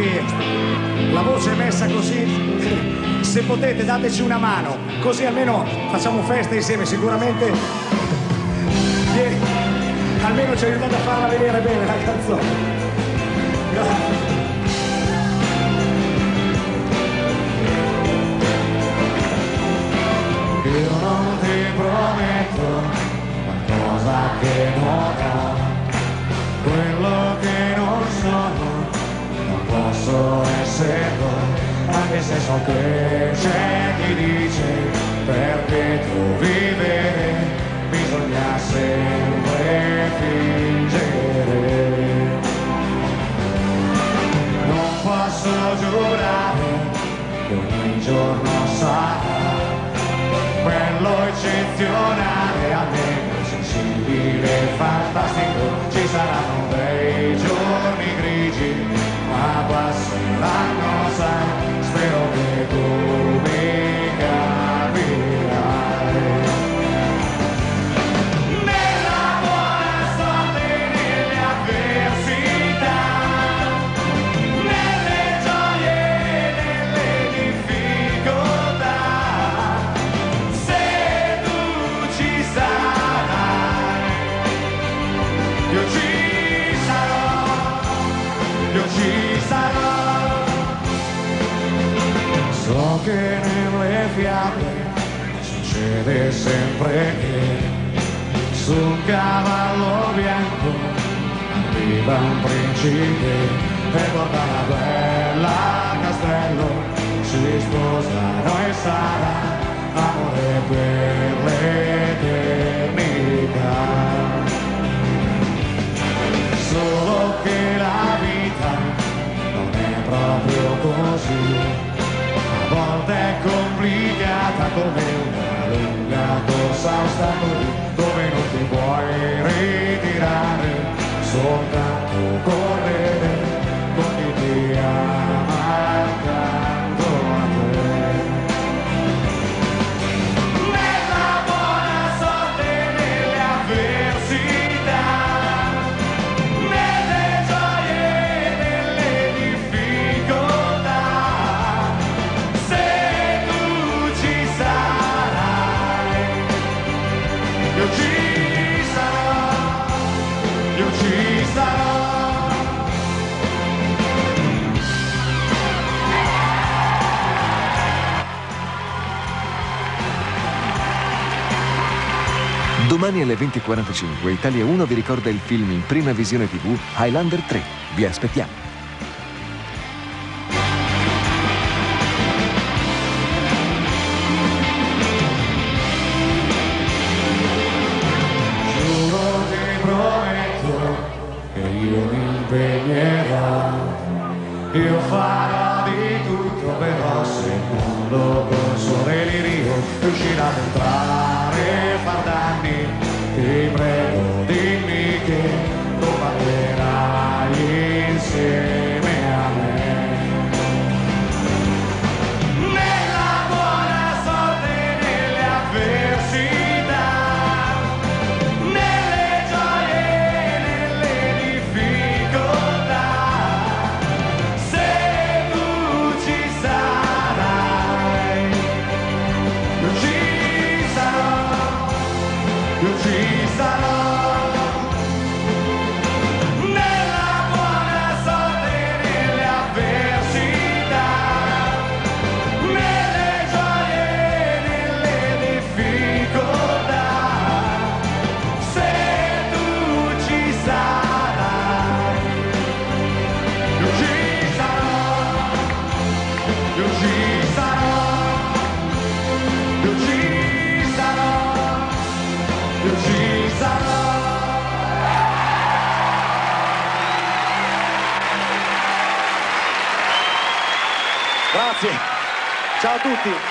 perché la voce è messa così. Se potete dateci una mano, così almeno facciamo festa insieme, sicuramente yeah. almeno ci aiutate a farla vedere bene la canzone. Io non ti prometto qualcosa che non ha quello che posso esserlo, anche se so che c'è chi dice perché tu vivere bisogna sempre fingere. Non posso giurare che ogni giorno sarà quello eccezionale, almeno sensibile e fantastico. Ci saranno dei giorni che nelle fiabe succede sempre che su un cavallo bianco arriva un principe e porta la bella castello, si sposano e sarà come una lunga corsa a ostacoli dove non ti puoi ritirare, soltanto correre Domani alle 20.45 Italia 1 vi ricorda il film in prima visione TV Highlander 3. Vi aspettiamo. Io farò di tutto però se il mondo con suo delirio riuscirà ad ti Grazie. Ciao a tutti.